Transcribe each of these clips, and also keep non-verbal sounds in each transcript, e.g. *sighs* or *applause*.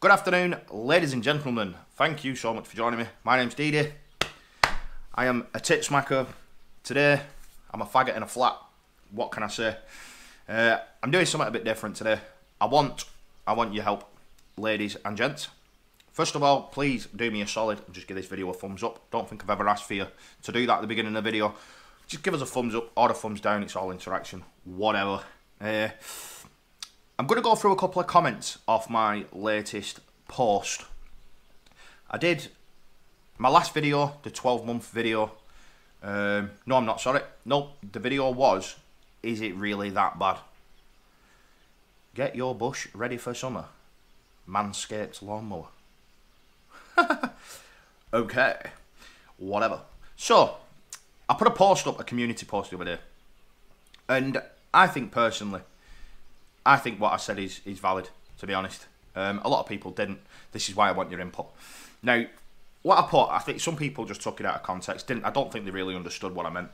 Good afternoon, ladies and gentlemen. Thank you so much for joining me. My name's Didi. I am a tit smacker. Today, I'm a faggot in a flat. What can I say? Uh, I'm doing something a bit different today. I want, I want your help, ladies and gents. First of all, please do me a solid and just give this video a thumbs up. Don't think I've ever asked for you to do that at the beginning of the video. Just give us a thumbs up or a thumbs down. It's all interaction, whatever. Uh, I'm going to go through a couple of comments off my latest post. I did my last video, the 12 month video. Um, no, I'm not sorry. No, the video was, is it really that bad? Get your bush ready for summer. Manscaped lawnmower. *laughs* okay, whatever. So, I put a post up, a community post the other day. And I think personally, I think what I said is is valid. To be honest, um, a lot of people didn't. This is why I want your input. Now, what I put, I think some people just took it out of context. Didn't I? Don't think they really understood what I meant.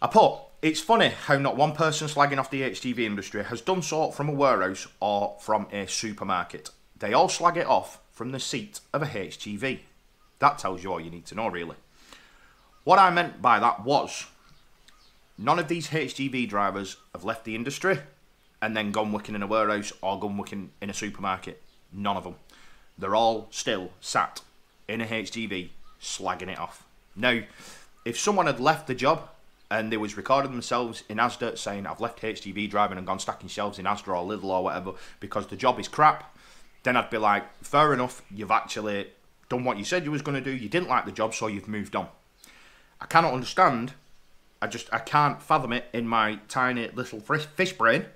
I put, it's funny how not one person slagging off the HGV industry has done so from a warehouse or from a supermarket. They all slag it off from the seat of a HGV. That tells you all you need to know, really. What I meant by that was, none of these HGV drivers have left the industry and then gone working in a warehouse or gone working in a supermarket. None of them. They're all still sat in a HGV slagging it off. Now, if someone had left the job and they was recording themselves in Asda saying, I've left HGV driving and gone stacking shelves in Asda or Lidl or whatever because the job is crap, then I'd be like, fair enough, you've actually done what you said you was going to do, you didn't like the job, so you've moved on. I cannot understand, I just, I can't fathom it in my tiny little fish brain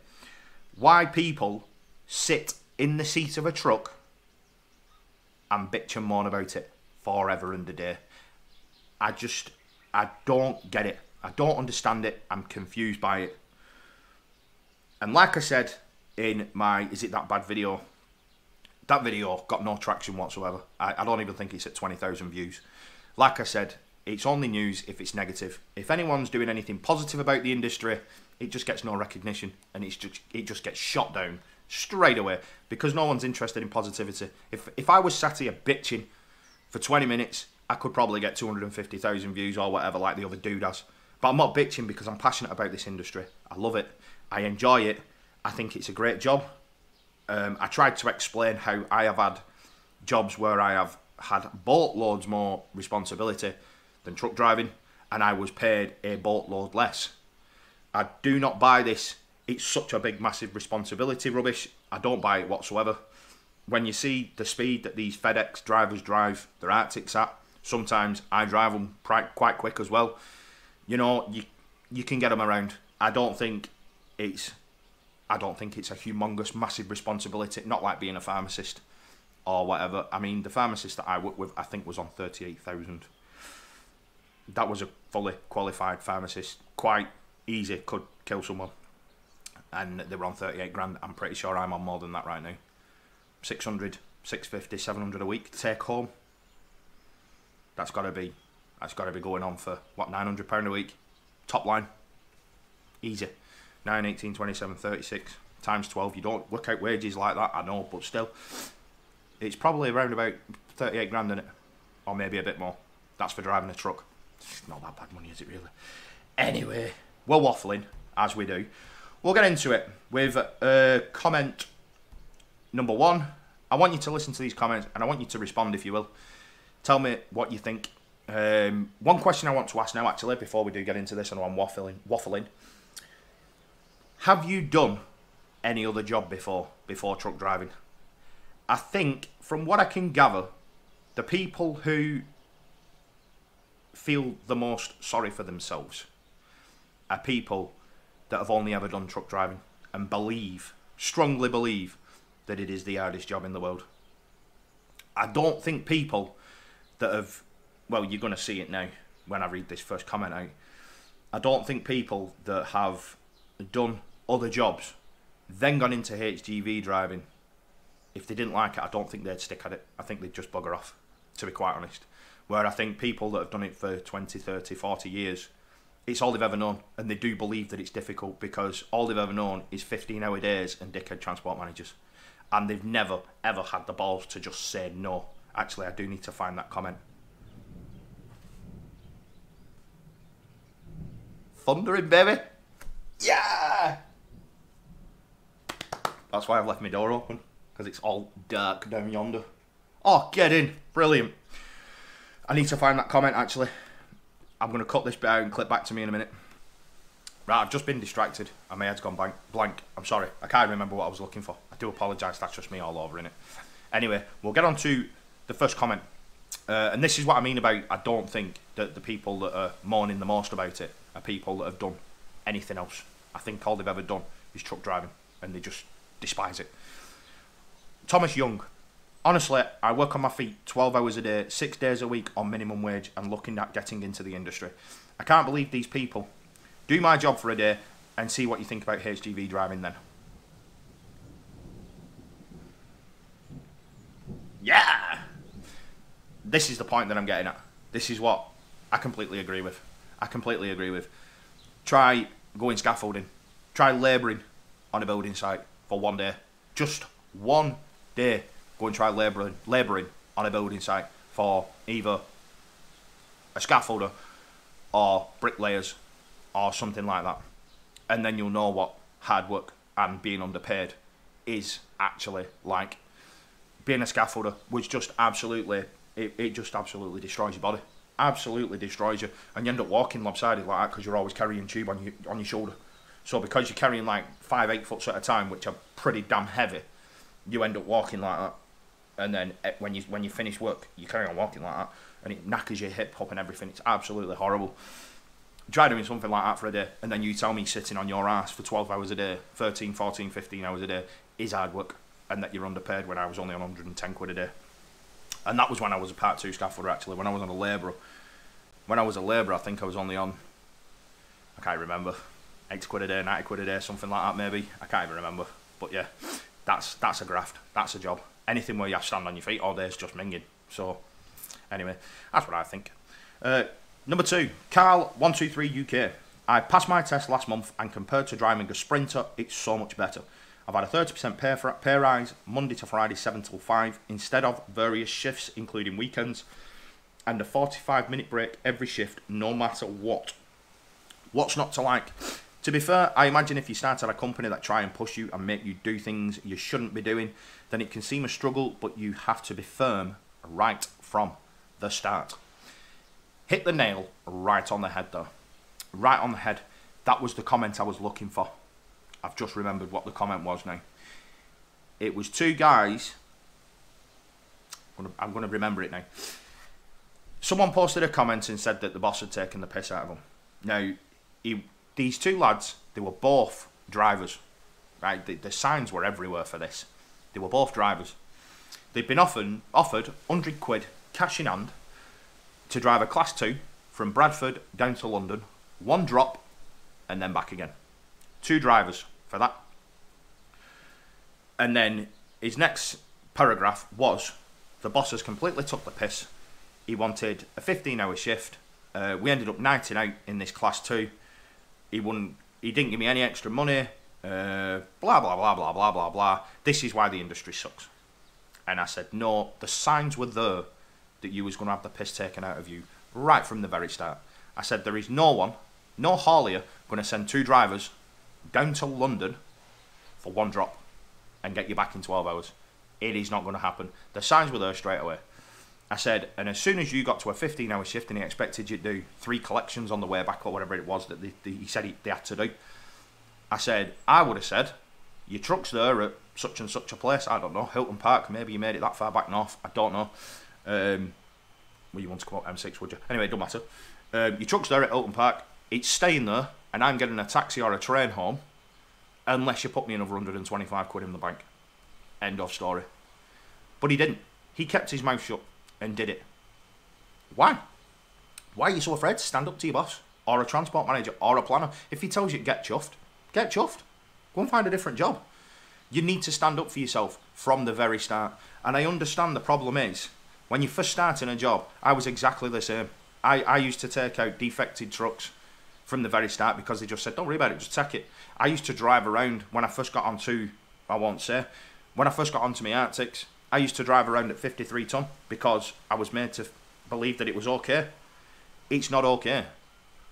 why people sit in the seat of a truck and bitch and moan about it forever and a day. I just, I don't get it. I don't understand it. I'm confused by it. And like I said in my Is It That Bad video, that video got no traction whatsoever. I, I don't even think it's at 20,000 views. Like I said, it's only news if it's negative. If anyone's doing anything positive about the industry, it just gets no recognition and it's just it just gets shot down straight away because no one's interested in positivity. If if I was sat here bitching for 20 minutes, I could probably get 250,000 views or whatever like the other dude does. But I'm not bitching because I'm passionate about this industry. I love it. I enjoy it. I think it's a great job. Um, I tried to explain how I have had jobs where I have had boatloads more responsibility than truck driving, and I was paid a boatload less. I do not buy this. It's such a big, massive responsibility rubbish. I don't buy it whatsoever. When you see the speed that these FedEx drivers drive their Arctics at, sometimes I drive them quite quick as well. You know, you you can get them around. I don't think it's I don't think it's a humongous, massive responsibility. Not like being a pharmacist or whatever. I mean, the pharmacist that I work with, I think, was on thirty-eight thousand. That was a fully qualified pharmacist, quite easy could kill someone. And they were on 38 grand. I'm pretty sure I'm on more than that right now. 600, 650, 700 a week take home. That's got to be that's got to be going on for what 900 pound a week. Top line. Easy. 9, 18, 27, 36 times 12. You don't work out wages like that, I know, but still. It's probably around about 38 grand in it. Or maybe a bit more. That's for driving a truck. It's not that bad money, is it really? Anyway, we're waffling, as we do. We'll get into it with uh, comment number one. I want you to listen to these comments and I want you to respond if you will. Tell me what you think. Um, one question I want to ask now, actually, before we do get into this, know I'm waffling. waffling. Have you done any other job before, before truck driving? I think, from what I can gather, the people who feel the most sorry for themselves are people that have only ever done truck driving and believe, strongly believe, that it is the hardest job in the world. I don't think people that have, well, you're going to see it now when I read this first comment out. I don't think people that have done other jobs, then gone into HGV driving, if they didn't like it, I don't think they'd stick at it. I think they'd just bugger off, to be quite honest. Where I think people that have done it for 20, 30, 40 years it's all they've ever known, and they do believe that it's difficult because all they've ever known is 15 hour days and dickhead transport managers. and they've never ever had the balls to just say no. Actually, I do need to find that comment. Thundering, baby. Yeah. That's why I've left my door open because it's all dark down yonder. Oh, get in. Brilliant. I need to find that comment actually. I'm going to cut this bit out and clip back to me in a minute. Right, I've just been distracted and my head's gone blank. blank. I'm sorry, I can't remember what I was looking for. I do apologise, that's just me all over in it. Anyway, we'll get on to the first comment. Uh, and this is what I mean about I don't think that the people that are mourning the most about it are people that have done anything else. I think all they've ever done is truck driving and they just despise it. Thomas Young. Honestly, I work on my feet 12 hours a day, six days a week on minimum wage and looking at getting into the industry. I can't believe these people do my job for a day and see what you think about HGV driving then. Yeah! This is the point that I'm getting at. This is what I completely agree with. I completely agree with. Try going scaffolding. Try labouring on a building site for one day. Just one day. Go and try labouring, labouring on a building site for either a scaffolder or bricklayers or something like that. And then you'll know what hard work and being underpaid is actually like. Being a scaffolder was just absolutely, it, it just absolutely destroys your body. Absolutely destroys you. And you end up walking lopsided like that because you're always carrying tube on your, on your shoulder. So because you're carrying like five, eight foot at a time, which are pretty damn heavy, you end up walking like that. And then eh, when you when you finish work, you carry on walking like that, and it knackers your hip up and everything. It's absolutely horrible. Try doing something like that for a day and then you tell me sitting on your ass for 12 hours a day 13 14 15 hours a day is hard work and that you're underpaid when I was only on 110 quid a day. And that was when I was a part 2 scaffolder actually when I was on a labourer. When I was a labourer I think I was only on I can't remember 80 quid a day 90 quid a day something like that maybe. I can't even remember. But yeah that's that's a graft. That's a job anything where you stand on your feet all day is just minging so anyway that's what I think uh, Number two, Carl123UK. I passed my test last month and compared to driving a Sprinter, it's so much better. I've had a 30% pay, for, pay rise Monday to Friday 7 till 5 instead of various shifts including weekends and a 45 minute break every shift no matter what. What's not to like? To be fair, I imagine if you start at a company that try and push you and make you do things you shouldn't be doing, then it can seem a struggle, but you have to be firm right from the start. Hit the nail right on the head, though. Right on the head. That was the comment I was looking for. I've just remembered what the comment was now. It was two guys. I'm going to remember it now. Someone posted a comment and said that the boss had taken the piss out of them. Now, he, these two lads, they were both drivers. Right, the, the signs were everywhere for this. They were both drivers. They'd been offered offered 100 quid cash in hand to drive a Class 2 from Bradford down to London, one drop, and then back again. Two drivers for that. And then his next paragraph was the bosses completely took the piss. He wanted a 15 hour shift. Uh, we ended up 90 out in this Class 2. He wouldn't, he didn't give me any extra money. Uh, blah, blah, blah, blah, blah, blah, blah. This is why the industry sucks. And I said, no, the signs were there that you was going to have the piss taken out of you right from the very start. I said there is no one, no haulier, going to send two drivers down to London for one drop and get you back in 12 hours. It is not going to happen. The signs were there straight away. I said, and as soon as you got to a 15 hour shift and he expected you to do three collections on the way back or whatever it was that they, they, he said he, they had to do, I said, I would have said, your truck's there at such and such a place. I don't know, Hilton Park. Maybe you made it that far back north. I don't know. Um, well, you want to come out M6, would you? Anyway, don't matter. Um, your truck's there at Hilton Park. It's staying there, and I'm getting a taxi or a train home, unless you put me another 125 quid in the bank. End of story. But he didn't. He kept his mouth shut and did it. Why? Why are you so afraid to stand up to your boss, or a transport manager, or a planner? If he tells you to get chuffed, get chuffed. Go and find a different job. You need to stand up for yourself from the very start. And I understand the problem is when you first start in a job, I was exactly the same. I, I used to take out defected trucks from the very start because they just said, don't worry about it, just take it. I used to drive around when I first got onto, I won't say, When I first got onto my Arctics, I used to drive around at 53 ton because I was made to believe that it was okay. It's not okay.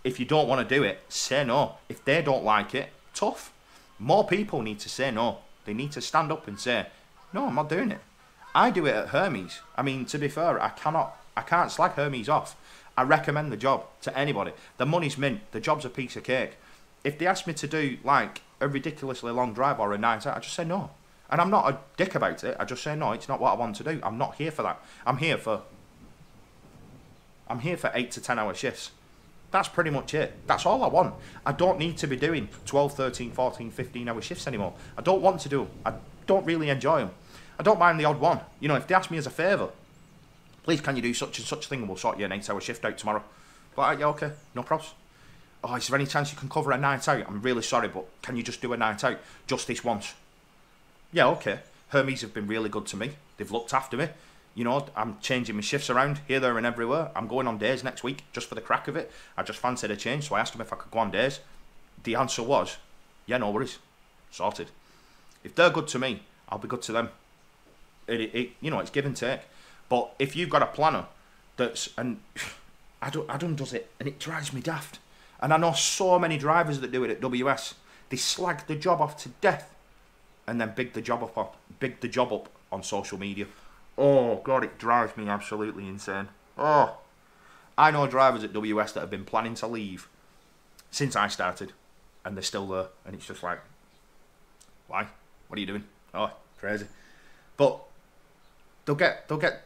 If you don't want to do it, say no. If they don't like it, tough. More people need to say no. They need to stand up and say, no, I'm not doing it. I do it at Hermes. I mean, to be fair, I cannot, I can't slag Hermes off. I recommend the job to anybody. The money's mint. The job's a piece of cake. If they ask me to do like a ridiculously long drive or a night out, I just say no. And I'm not a dick about it. I just say no. It's not what I want to do. I'm not here for that. I'm here for. I'm here for eight to ten hour shifts. That's pretty much it. That's all I want. I don't need to be doing 12, 13, 14, 15 hour shifts anymore. I don't want to do. I don't really enjoy them. I don't mind the odd one. You know, if they ask me as a favour, please can you do such and such thing and we'll sort you an eight hour shift out tomorrow. But yeah, okay, no problems. Oh, is there any chance you can cover a night out? I'm really sorry, but can you just do a night out? Just this once. Yeah, okay. Hermes have been really good to me. They've looked after me. You know, I'm changing my shifts around here, there, and everywhere. I'm going on days next week just for the crack of it. I just fancied a change, so I asked them if I could go on days. The answer was, yeah, no worries. Sorted. If they're good to me, I'll be good to them. It, it, it you know, it's give and take. But if you've got a planner that's and *sighs* Adam, Adam does it and it drives me daft. And I know so many drivers that do it at WS. They slag the job off to death and then big the job up big the job up on social media. Oh god, it drives me absolutely insane. Oh, I know drivers at WS that have been planning to leave since I started, and they're still there, and it's just like, why? What are you doing? Oh, crazy. But they'll get they'll get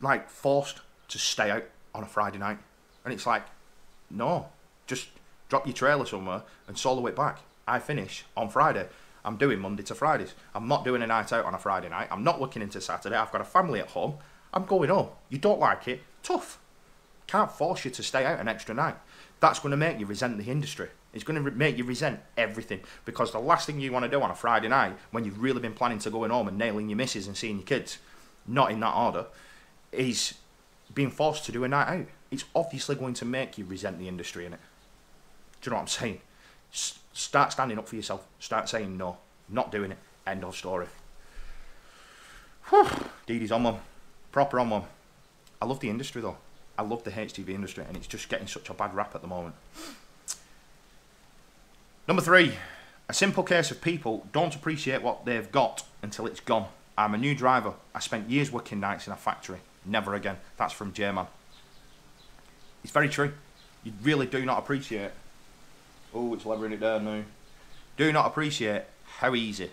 like forced to stay out on a Friday night, and it's like, no, just drop your trailer somewhere and solo it back. I finish on Friday. I'm doing Monday to Fridays. I'm not doing a night out on a Friday night. I'm not working into Saturday. I've got a family at home. I'm going home. You don't like it? Tough. Can't force you to stay out an extra night. That's going to make you resent the industry. It's going to make you resent everything because the last thing you want to do on a Friday night when you've really been planning to going home and nailing your missus and seeing your kids, not in that order, is being forced to do a night out. It's obviously going to make you resent the industry in it. Do you know what I'm saying? Start standing up for yourself. Start saying no. Not doing it. End of story. Whew. Dee on one. Proper on one. I love the industry though. I love the HGV industry and it's just getting such a bad rap at the moment. Number three, a simple case of people don't appreciate what they've got until it's gone. I'm a new driver. I spent years working nights in a factory. Never again. That's from J-Man. It's very true. You really do not appreciate Oh, it's levering it down now. Do not appreciate how easy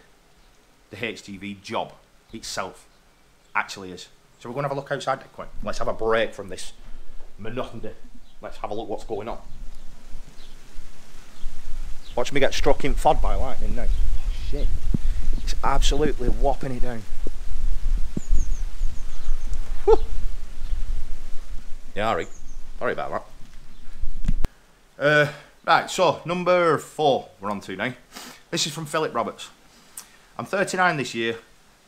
the HGV job itself actually is. So we're going to have a look outside that quick. Let's have a break from this monotony. Let's have a look what's going on. Watch me get struck in FOD by lightning now. Shit. It's absolutely whopping it down. Whew. Yeah. Sorry about that. Uh, Right, so number four we're on to now. This is from Philip Roberts. I'm 39 this year,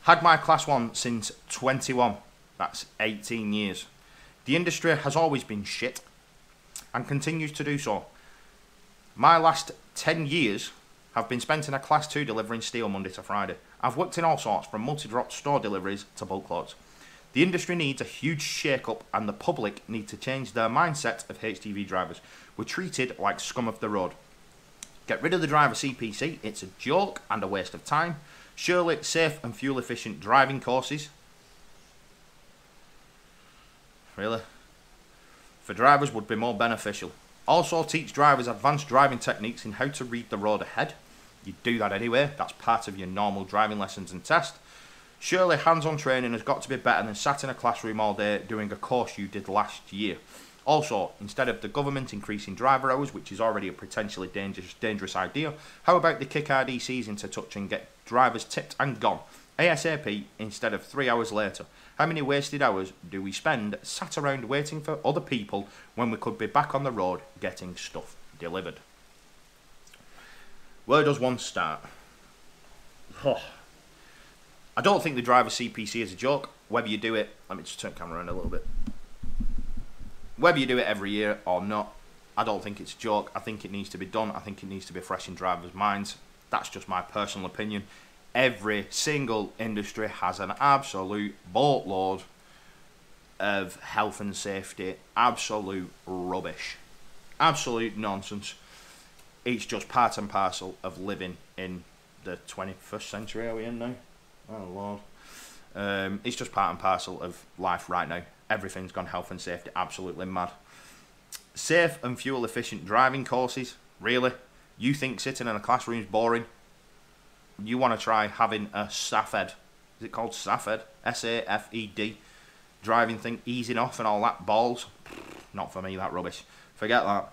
had my class one since 21. That's 18 years. The industry has always been shit and continues to do so. My last 10 years have been spent in a class 2 delivering steel Monday to Friday. I've worked in all sorts from multi-drop store deliveries to bulk loads. The industry needs a huge shake-up and the public need to change their mindset of HGV drivers. We're treated like scum of the road. Get rid of the driver CPC, it's a joke and a waste of time. Surely safe and fuel efficient driving courses. Really? For drivers would be more beneficial. Also teach drivers advanced driving techniques in how to read the road ahead. You do that anyway, that's part of your normal driving lessons and test. Surely hands-on training has got to be better than sat in a classroom all day doing a course you did last year. Also, instead of the government increasing driver hours, which is already a potentially dangerous, dangerous idea, how about they kick RDCs into touch and get drivers tipped and gone? ASAP instead of three hours later. How many wasted hours do we spend sat around waiting for other people when we could be back on the road getting stuff delivered? Where does one start? Oh. I don't think the driver CPC is a joke. Whether you do it, let me just turn the camera around a little bit. Whether you do it every year or not, I don't think it's a joke. I think it needs to be done. I think it needs to be fresh in drivers' minds. That's just my personal opinion. every single industry has an absolute boatload of health and safety, absolute rubbish, absolute nonsense. It's just part and parcel of living in the 21st century. Are we in now? Oh lord. Um, it's just part and parcel of life right now. Everything's gone health and safety absolutely mad. Safe and fuel efficient driving courses. Really? You think sitting in a classroom is boring? You want to try having a SAFED. Is it called SAFED? S A F E D. Driving thing, easing off and all that balls. Not for me, that rubbish. Forget that.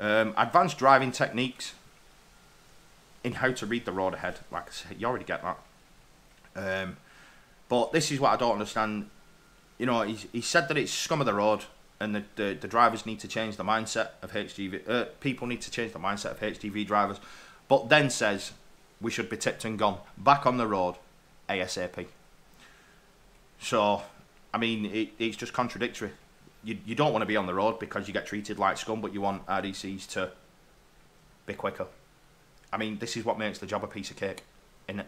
Um, advanced driving techniques in how to read the road ahead. Like I said, you already get that. Um, but this is what I don't understand. You know, he, he said that it's scum of the road and the, the, the drivers need to change the mindset of HGV. Uh, people need to change the mindset of HGV drivers. But then says we should be tipped and gone back on the road ASAP. So, I mean, it, it's just contradictory. You, you don't want to be on the road because you get treated like scum, but you want RDCs to be quicker. I mean, this is what makes the job a piece of cake, it?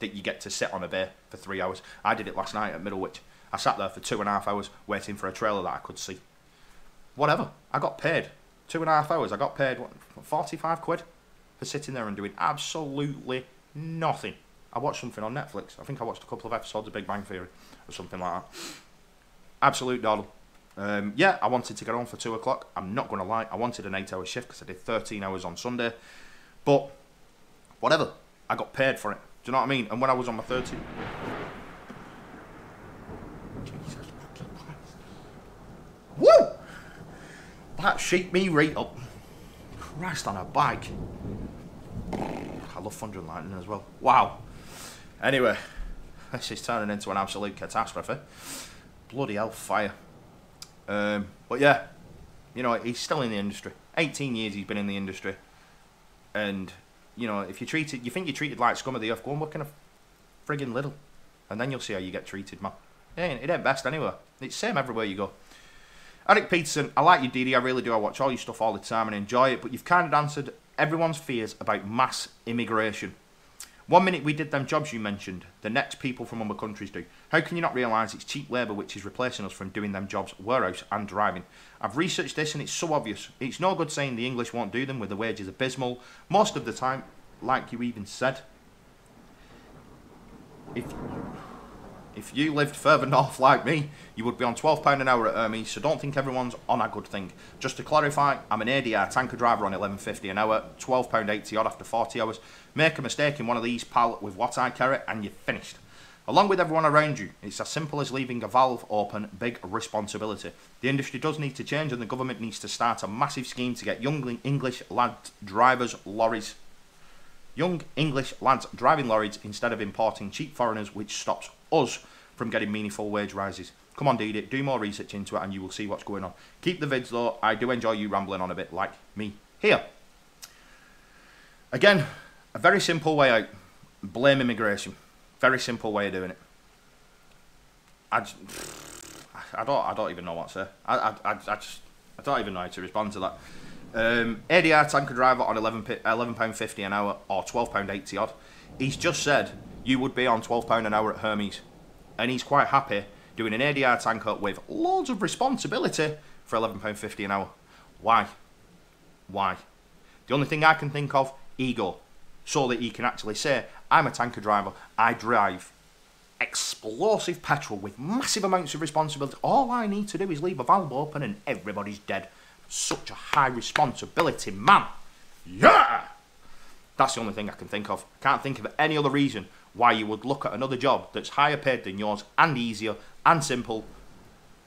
That you get to sit on a bay for three hours. I did it last night at Middlewich. I sat there for two and a half hours waiting for a trailer that I could see. Whatever. I got paid. Two and a half hours. I got paid, what, 45 quid for sitting there and doing absolutely nothing. I watched something on Netflix. I think I watched a couple of episodes of Big Bang Theory or something like that. Absolute doddle. Um, yeah, I wanted to get on for two o'clock. I'm not going to lie. I wanted an eight hour shift because I did 13 hours on Sunday. But whatever, I got paid for it. Do you know what I mean? And when I was on my 13. Jesus fucking Christ. Woo! That shaped me right up. Christ on a bike. I love Thunder and Lightning as well. Wow. Anyway, this is turning into an absolute catastrophe. Bloody hell, fire. Um, but yeah, you know, he's still in the industry. 18 years he's been in the industry. And you know, if you treat it, you think you're treated like scum of the earth, go and work in a frigging Lidl, and then you'll see how you get treated, man. It ain't, it ain't best anywhere. It's same everywhere you go. Eric Peterson, I like you, Didi. I really do. I watch all your stuff all the time and enjoy it. But you've kind of answered everyone's fears about mass immigration. One minute we did them jobs you mentioned, the next people from other countries do. How can you not realise it's cheap labour which is replacing us from doing them jobs, warehouse and driving? I've researched this and it's so obvious. It's no good saying the English won't do them with the wages abysmal. Most of the time, like you even said, if if you lived further *laughs* north like me, you would be on £12 an hour at Hermes, so don't think everyone's on a good thing. Just to clarify, I'm an ADR tanker driver on 11.50 an hour, £12.80 odd after 40 hours. Make a mistake in one of these, pal, with what I carry, and you're finished. Along with everyone around you, it's as simple as leaving a valve open, big responsibility. The industry does need to change and the government needs to start a massive scheme to get young English lad drivers lorries. Young English lads driving lorries instead of importing cheap foreigners, which stops us from getting meaningful wage rises. Come on, Didi, do more research into it and you will see what's going on. Keep the vids though, I do enjoy you rambling on a bit like me here. Again, a very simple way out. Blame immigration. Very simple way of doing it. I, just, I don't I don't even know what to say. I, I, I, I just I don't even know how to respond to that. Um, ADR tanker driver on 11 pound 50 an hour or 12 pound 80 odd. He's just said you would be on £12 an hour at Hermes. And he's quite happy doing an ADR tanker with loads of responsibility for £11.50 an hour. Why? Why? The only thing I can think of, ego. So that he can actually say, I'm a tanker driver, I drive explosive petrol with massive amounts of responsibility. All I need to do is leave a valve open and everybody's dead. Such a high responsibility man. Yeah! That's the only thing I can think of. Can't think of any other reason why you would look at another job that's higher paid than yours and easier and simple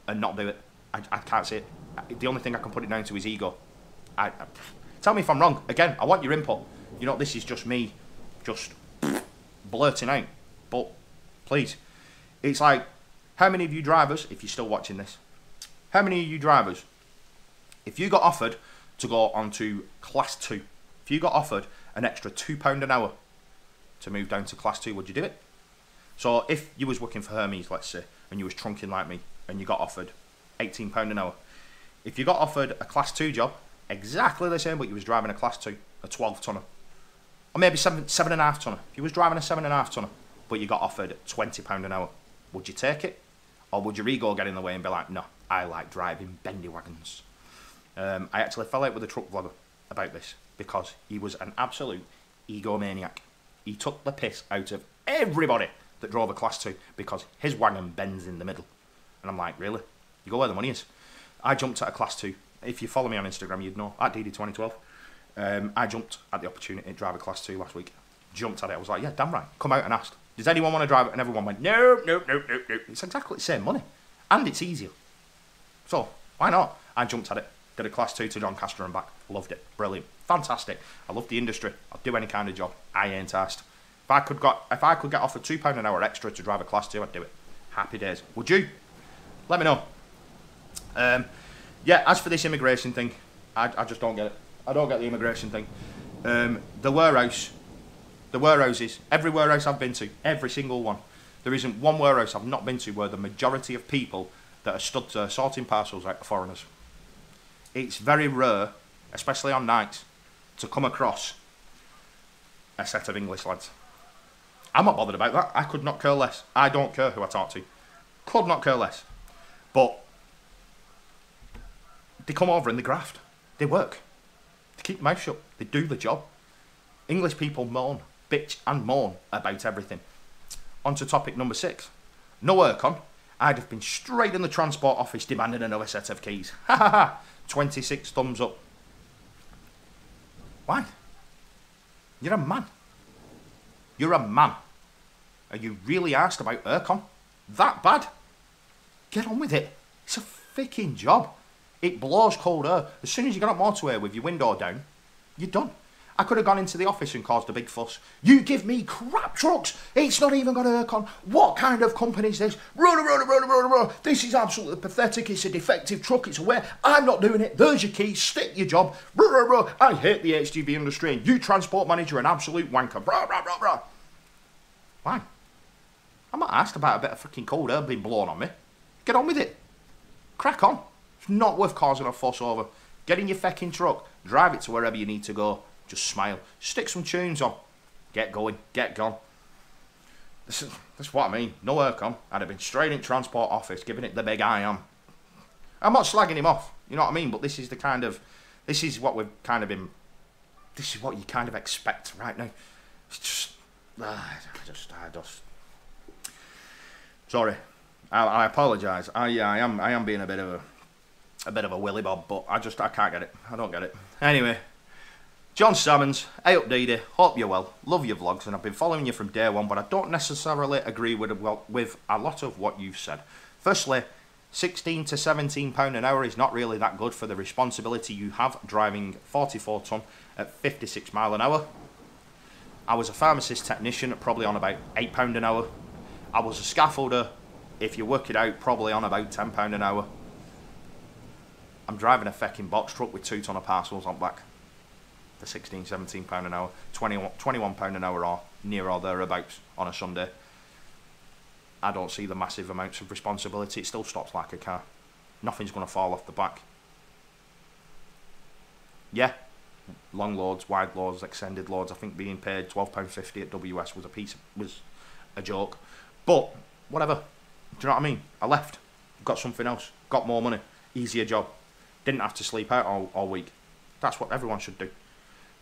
and not do it. I, I can't see it. The only thing I can put it down to is ego. I, I, tell me if I'm wrong. Again, I want your input. You know, this is just me just blurting out. But please, it's like, how many of you drivers, if you're still watching this, how many of you drivers, if you got offered to go onto class two, if you got offered an extra £2 an hour to move down to class 2, would you do it? So if you was working for Hermes, let's say, and you was trunking like me, and you got offered £18 an hour, if you got offered a class 2 job, exactly the same, but you was driving a class 2, a 12 tonner, or maybe seven seven and a half tonner. If you was driving a seven and a half tonner, but you got offered twenty pound an hour, would you take it, or would your ego get in the way and be like, no, I like driving bendy wagons? Um, I actually fell out with a truck vlogger about this because he was an absolute egomaniac. He took the piss out of everybody that drove a class two because his wagon bends in the middle. And I'm like, really? You go where the money is. I jumped at a class two. If you follow me on Instagram, you'd know at deady2012. Um, I jumped at the opportunity to drive a class two last week. Jumped at it. I was like, yeah, damn right. Come out and asked, does anyone want to drive it? And everyone went, no, no, no, no, no. It's exactly the same money, and it's easier. So why not? I jumped at it. Did a class two to Doncaster and back. Loved it. Brilliant. Fantastic. I love the industry. I'll do any kind of job. I ain't asked. If I could got if I could get offered two pound an hour extra to drive a class two, I'd do it. Happy days. Would you? Let me know. Um, yeah. As for this immigration thing, I, I just don't get it. I don't get the immigration thing. Um, the warehouse, the warehouses, every warehouse I've been to, every single one, there isn't one warehouse I've not been to where the majority of people that are stood there sorting parcels out are foreigners. It's very rare, especially on nights, to come across a set of English lads. I'm not bothered about that. I could not care less. I don't care who I talk to. Could not care less. But they come over and they graft. They work. They keep mouth shut. They do the job. English people moan, bitch, and moan about everything. On to topic number six. No aircon. I'd have been straight in the transport office demanding another set of keys. Ha ha ha. 26 thumbs up. Why? You're a man. You're a man. Are you really asked about aircon? That bad? Get on with it. It's a freaking job. It blows cold air. As soon as you get up motorway with your window down, you're done. I could have gone into the office and caused a big fuss. You give me crap trucks. It's not even got aircon. What kind of company is this? Run, run, run, run, run. This is absolutely pathetic. It's a defective truck. It's aware. I'm not doing it. There's your key. Stick your job. Run, run, run. I hate the HGV industry and you transport manager an absolute wanker. Rah, rah, rah, rah. Why? I'm not asked about a bit of fucking cold air being blown on me. Get on with it. Crack on. It's not worth causing a fuss over. Get in your fucking truck. Drive it to wherever you need to go. Just smile. Stick some tunes on. Get going. Get gone. This is, this is what I mean. No aircon. I'd have been straight in transport office, giving it the big I am. I'm not slagging him off. You know what I mean? But this is the kind of, this is what we've kind of been, this is what you kind of expect right now. It's just, uh, I just, I just. Sorry, I, I apologise. I, yeah, I am, I am being a bit of a, a bit of a willy bob, but I just, I can't get it. I don't get it. Anyway. John Salmons, hey up Didi, hope you're well, love your vlogs and I've been following you from day one but I don't necessarily agree with, with a lot of what you've said. Firstly, 16 to 17 pound an hour is not really that good for the responsibility you have driving 44 tonne at 56 mile an hour. I was a pharmacist technician probably on about 8 pound an hour. I was a scaffolder, if you work it out, probably on about 10 pound an hour. I'm driving a fecking box truck with 2 tonne of parcels on back the 16, 17 pound an hour, 21, 21 pound an hour or near or thereabouts on a Sunday. I don't see the massive amounts of responsibility. It still stops like a car. Nothing's going to fall off the back. Yeah, long loads, wide loads, extended loads. I think being paid twelve pound fifty at WS was a piece was a joke, but whatever. Do you know what I mean? I left, got something else, got more money, easier job, didn't have to sleep out all, all week. That's what everyone should do.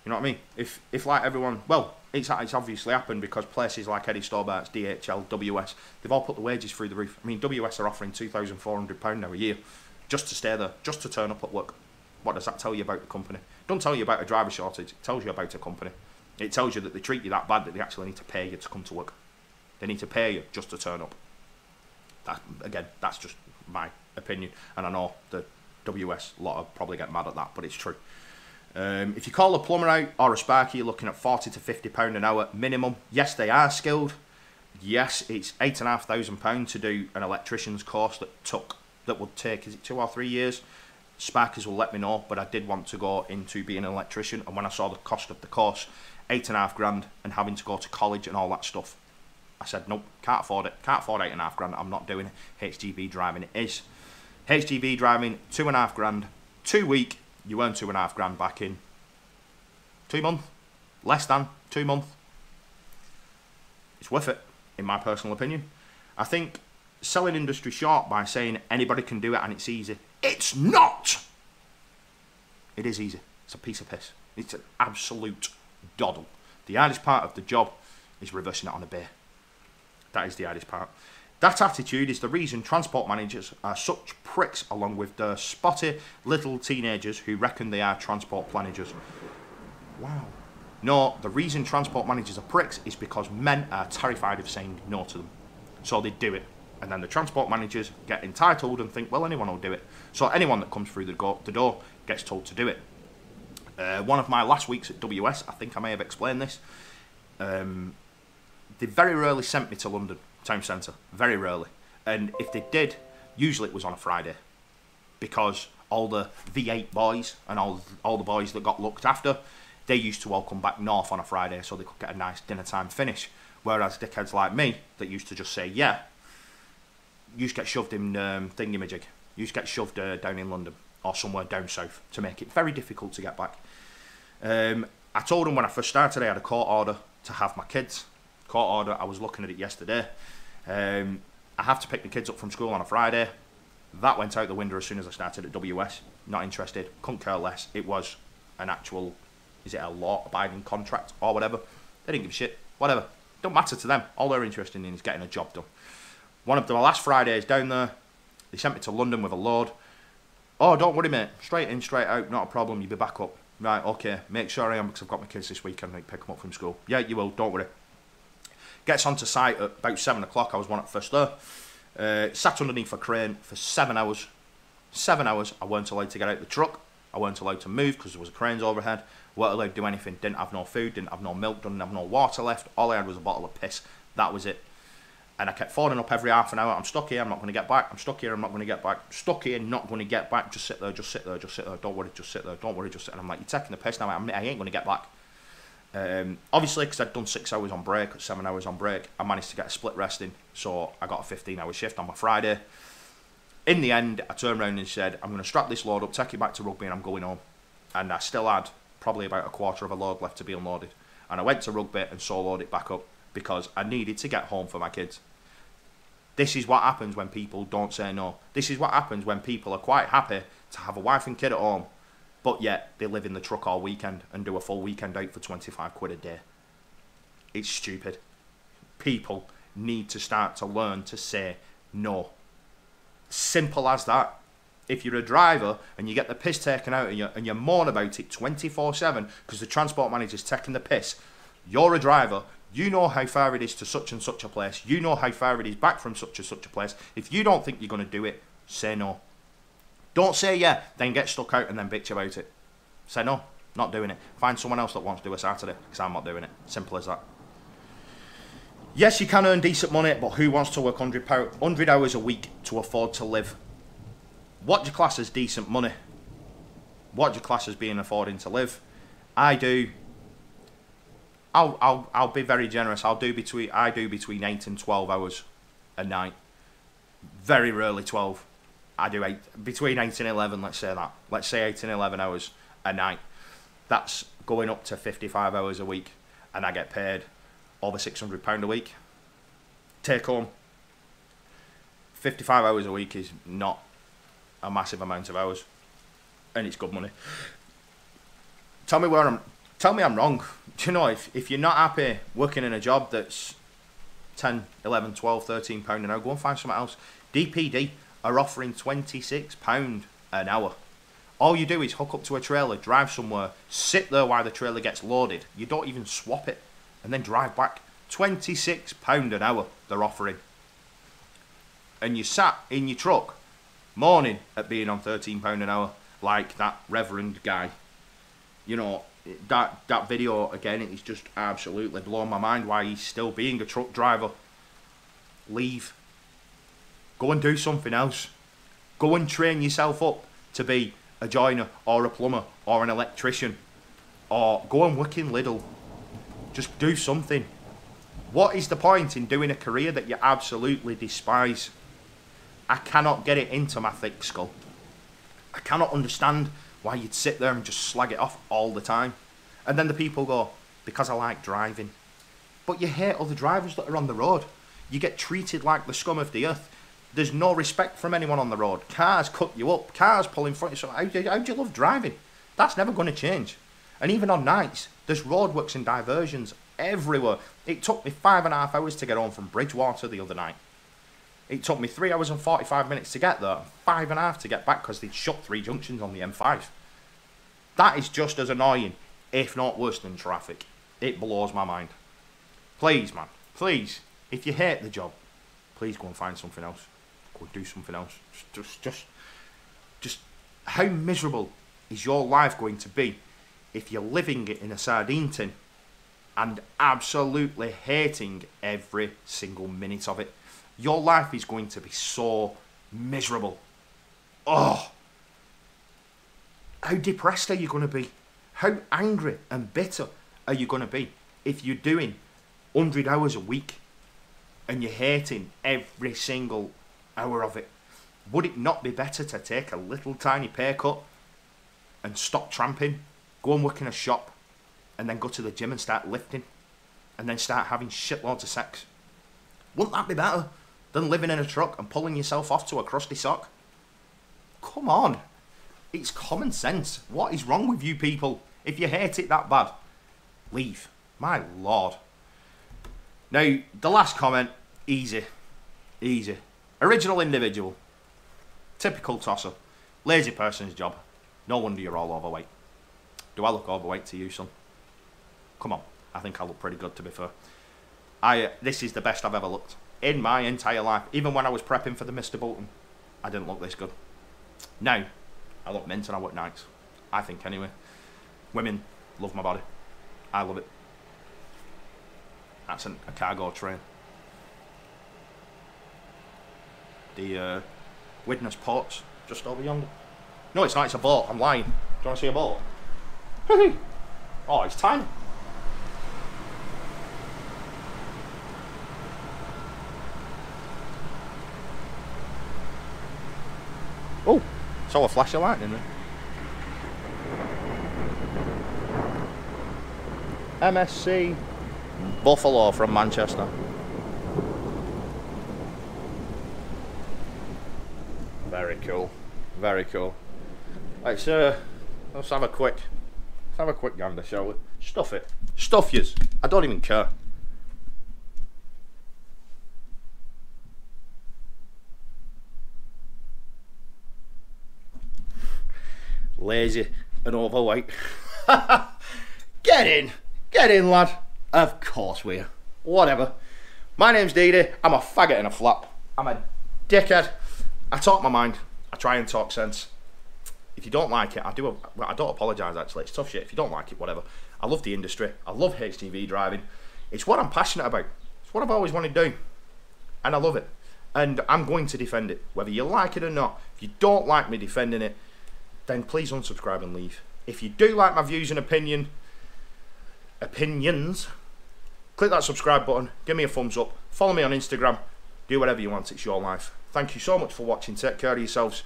You know what I mean? If if like everyone, well, it's it's obviously happened because places like Eddie Stobart's, DHL, WS, they've all put the wages through the roof. I mean, WS are offering two thousand four hundred pound now a year just to stay there, just to turn up at work. What does that tell you about the company? Don't tell you about a driver shortage. It tells you about a company. It tells you that they treat you that bad that they actually need to pay you to come to work. They need to pay you just to turn up. That again, that's just my opinion, and I know the WS lot of probably get mad at that, but it's true. Um, if you call a plumber out or a sparky, you're looking at 40 to 50 pound an hour minimum. Yes, they are skilled. Yes, it's eight and a half thousand pound to do an electrician's course that took that would take is it two or three years. Sparkies will let me know, but I did want to go into being an electrician, and when I saw the cost of the course, eight and a half grand, and having to go to college and all that stuff, I said nope, can't afford it. Can't afford eight and a half grand. I'm not doing it. HGV driving it is. HGV driving two and a half grand, two week you earn two and a half grand back in two months. less than two months. It's worth it, in my personal opinion. I think selling industry short by saying anybody can do it and it's easy. It's not! It is easy. It's a piece of piss. It's an absolute doddle. The hardest part of the job is reversing it on a beer. That is the hardest part. That attitude is the reason transport managers are such pricks, along with the spotty little teenagers who reckon they are transport managers. Wow. No, the reason transport managers are pricks is because men are terrified of saying no to them. So they do it. And then the transport managers get entitled and think, well, anyone will do it. So anyone that comes through the, go- the door gets told to do it. Uh, one of my last weeks at WS, I think I may have explained this. Um, they very rarely sent me to London town centre, very rarely. And if they did, usually it was on a Friday, because all the V8 boys and all all the boys that got looked after, they used to all come back north on a Friday so they could get a nice dinner time finish. Whereas dickheads like me that used to just say yeah, used to get shoved in um, thingamajig, used to get shoved uh, down in London or somewhere down south to make it very difficult to get back. Um, I told them when I first started I had a court order to have my kids. Court order. I was looking at it yesterday. Um, I have to pick the kids up from school on a Friday. That went out the window as soon as I started at WS. Not interested. Couldn't care less. It was an actual, is it a law abiding contract or whatever? They didn't give a shit. Whatever. Don't matter to them. All they're interested in is getting a job done. One of the last Fridays down there, they sent me to London with a load. Oh, don't worry, mate. Straight in, straight out. Not a problem. You'll be back up. Right, okay. Make sure I am because I've got my kids this weekend. I pick them up from school. Yeah, you will. Don't worry. Gets onto site at about seven o'clock. I was one at first there. Uh, sat underneath a crane for seven hours. Seven hours. I weren't allowed to get out the truck. I weren't allowed to move because there was a cranes overhead. weren't allowed to do anything. Didn't have no food. Didn't have no milk. Didn't have no water left. All I had was a bottle of piss. That was it. And I kept falling up every half an hour. I'm stuck here. I'm not going to get back. I'm stuck here. I'm not going to get back. Stuck here. Not going to get back. Just sit there. Just sit there. Just sit there. Don't worry. Just sit there. Don't worry. Just sit. And I'm like, you're taking the piss now. I'm, I ain't going to get back. Um, obviously, because I'd done six hours on break, seven hours on break, I managed to get a split resting. So I got a 15 hour shift on my Friday. In the end, I turned around and said, I'm going to strap this load up, take it back to Rugby, and I'm going home. And I still had probably about a quarter of a load left to be unloaded. And I went to Rugby and soloed it back up because I needed to get home for my kids. This is what happens when people don't say no. This is what happens when people are quite happy to have a wife and kid at home, but yet they live in the truck all weekend and do a full weekend out for 25 quid a day. It's stupid. People need to start to learn to say no. Simple as that. If you're a driver and you get the piss taken out and you, and you moan about it 24 7 because the transport manager's taking the piss, you're a driver, you know how far it is to such and such a place. You know how far it is back from such and such a place. If you don't think you're going to do it, say no. Don't say yeah, then get stuck out and then bitch about it. Say no, not doing it. Find someone else that wants to do a Saturday because I'm not doing it. Simple as that. Yes, you can earn decent money, but who wants to work 100, 100 hours a week to afford to live? What do you class as decent money? What do you class as being affording to live? I do I'll I'll I'll be very generous. I'll do between I do between eight and twelve hours a night. Very rarely twelve. I do eight between eight and eleven. Let's say that. Let's say eight and eleven hours a night. That's going up to fifty-five hours a week, and I get paid over six hundred pound a week. Take home. Fifty-five hours a week is not a massive amount of hours, and it's good money. Tell me where I'm tell me I'm wrong. Do you know, if, if you're not happy working in a job that's 10, 11, 12, 13 pound an hour, go and find something else. DPD are offering 26 pound an hour. All you do is hook up to a trailer, drive somewhere, sit there while the trailer gets loaded. You don't even swap it and then drive back. 26 pound an hour they're offering. And you sat in your truck morning at being on 13 pound an hour like that reverend guy. You know, that that video again it's just absolutely blown my mind why he's still being a truck driver leave go and do something else go and train yourself up to be a joiner or a plumber or an electrician or go and work in Lidl just do something what is the point in doing a career that you absolutely despise I cannot get it into my thick skull I cannot understand why you'd sit there and just slag it off all the time. And then the people go, because I like driving. But you hate other drivers that are on the road. You get treated like the scum of the earth. There's no respect from anyone on the road. Cars cut you up. Cars pull in front of you. So how, do you- how do you love driving? That's never going to change. And even on nights, there's roadworks and diversions everywhere. It took me five and a half hours to get home from Bridgwater the other night. It took me three hours and 45 minutes to get there, five and a half to get back because they'd shut three junctions on the M5. That is just as annoying, if not worse than traffic. It blows my mind. Please, man, please, if you hate the job, please go and find something else. Go do something else. Just, just, just, just how miserable is your life going to be if you're living it in a sardine tin and absolutely hating every single minute of it? Your life is going to be so miserable. Oh, how depressed are you going to be? How angry and bitter are you going to be if you're doing 100 hours a week and you're hating every single hour of it? Would it not be better to take a little tiny pay cut and stop tramping, go and work in a shop, and then go to the gym and start lifting, and then start having shitloads of sex? Wouldn't that be better than living in a truck and pulling yourself off to a crusty sock? Come on. It's common sense. What is wrong with you people? If you hate it that bad, leave. My lord. Now, the last comment, easy. Easy. Original individual. Typical tosser. Lazy person's job. No wonder you're all overweight. Do I look overweight to you, son? Come on. I think I look pretty good, to be fair. I. Uh, this is the best I've ever looked in my entire life. Even when I was prepping for the Mr. Bolton, I didn't look this good. Now, I look mint and I work nights. I think anyway. Women love my body. I love it. That's an, a cargo train. The uh, Port's just over yonder. No, it's not. It's a boat. I'm lying. Do you want to see a boat? *laughs* oh, it's tiny. Oh, saw a flash of lightning there. MSC Buffalo from Manchester. Very cool. Very cool. Let's uh let's have a quick let's have a quick gander, shall we? Stuff it. Stuff yous. I don't even care. Lazy and overweight. *laughs* Get in. Get in, lad. Of course we are. Whatever. My name's Dee I'm a faggot in a flap. I'm a dickhead. I talk my mind. I try and talk sense. If you don't like it, I do. Well, I don't apologise. Actually, it's tough shit. If you don't like it, whatever. I love the industry. I love HGV driving. It's what I'm passionate about. It's what I've always wanted to do, and I love it. And I'm going to defend it, whether you like it or not. If you don't like me defending it, then please unsubscribe and leave. If you do like my views and opinion, opinions, click that subscribe button, give me a thumbs up, follow me on Instagram, do whatever you want, it's your life. Thank you so much for watching, take care of yourselves.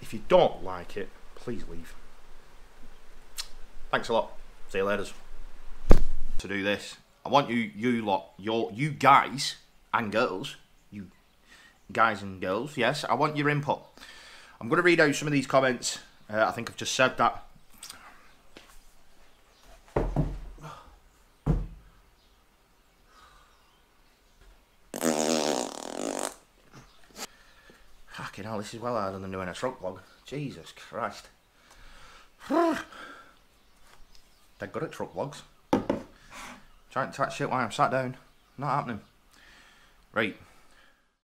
If you don't like it, please leave. Thanks a lot. See you later. To do this, I want you, you lot, your, you guys and girls, you guys and girls, yes, I want your input. I'm going to read out some of these comments. Uh, I think I've just said that. Fucking hell, this is well harder than doing a truck vlog. Jesus Christ. *sighs* They're good at truck vlogs. Trying to touch shit while I'm sat down. Not happening. Right.